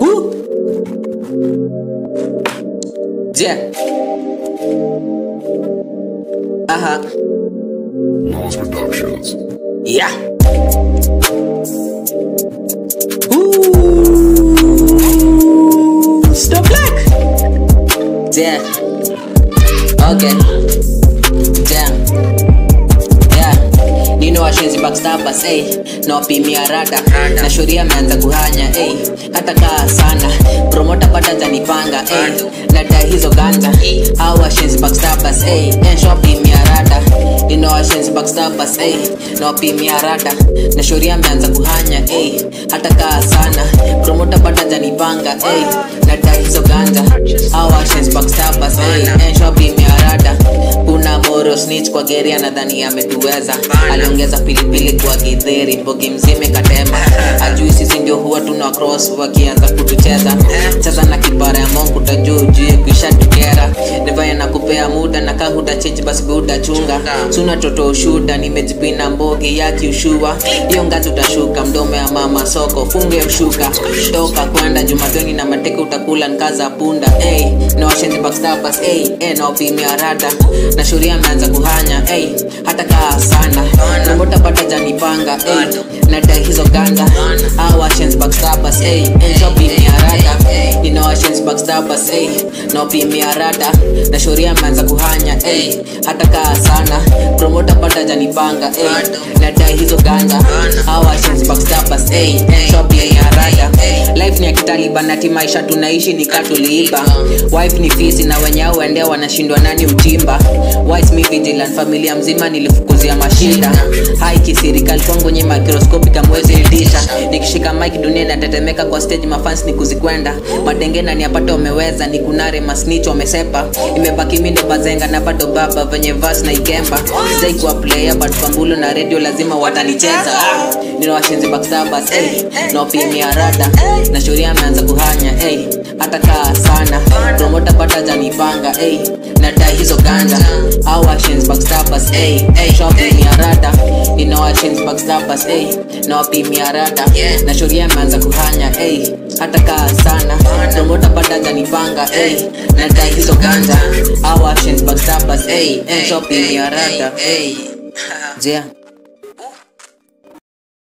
Woo! Yeah. Uh-huh. Laws Productions. Yeah. Ooh. Stop black. Yeah. Okay. Backstabbers, hey. Nawapimia rada na shuria ameanza kuhanya hey. hata kaa sana promota pata janipanga hey. nadai hizo ganja au washenzi backstabbers hey. enshopimia rada Nino washenzi backstabbers hey. nawapimia rada na shuria ameanza kuhanya hey. hata kaa sana promota pata janipanga hey. nadai hizo ganja au washenzi backstabbers hey. enshopimia kuna snitch kwa geri anadhani ametuweza. Aliongeza pilipili kwa githeri mbogi mzime katema ajui sisi ndio huwa tuna cross wakianza kutucheza. Cheza na kipara ya mongu tajuu juu kuisha tukera kupea muda na kaa hutachenji basi buda chunga. Suna toto ushuda nimejipina mbogi ya kiushua. Hiyo ngazi utashuka mdomo ya mama soko funge ushuka. Toka kwenda jumatoni na mateke utakula nkaza punda. Hey, na washenzi backstabbers hey, hey, na wapimia rada. Na shuria ameanza kuhanya hey, hata kaa sana. Namotapata janipanga hey, na dai hizo ganda Awa washenzi backstabbers hey, hey, shopimia rada nina washenzi backstabbers hey, na wapimia rada na shuria ameanza kuhanya hey, hata kaa sana promota pata janipanga hey, na die hizo back washenzi backstabbers hey, hey, ya rada life ni ya kitaliban ati maisha tunaishi ni katuliiba wife ni fisi na wenyao ende wanashindwa nani utimba wise mi vigilant familia mzima nilifukuzia mashinda. Hai kisirikali kwangu nye microscopic kamwezi ndisha nikishika mike dunia inatetemeka kwa stage mafans ni kuzikwenda. Madenge na niapata wameweza ni kunare masnich wamesepa. Imebaki mindo bazenga na bado baba venye vas na ikemba. Zai playa kwambulo na radio lazima watanicheza. Ah, nina washenzi baksabas hey, naopimia rada. Na shuria ameanza kuhanya hey, hata kaa sana. Promota pata janipanga hey, na dai hizo ganja. Au actions backstabbers hey, hey, shopping ya rada actions backstabbers hey, na wapimia rada na shuria ameanza kuhanya ey, hata kaa sana. Promota pata janipanga hey, na dai hizo ganja. Yeah